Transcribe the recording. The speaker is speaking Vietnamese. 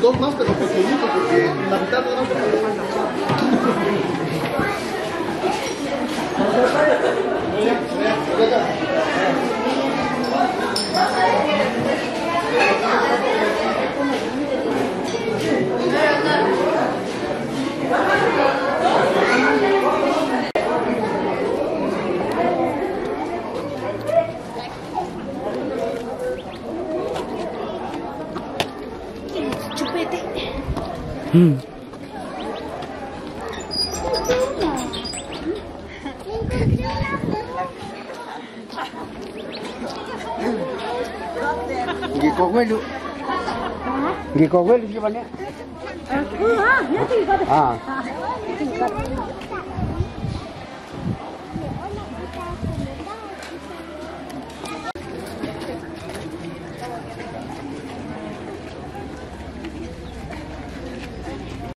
Dos más, pero pequeñitos, porque la mitad de una Thank. No Chupete. Hmm. Gi ko kwelu. Gi ko kwelu si banya. Ah, ya sih, Ah.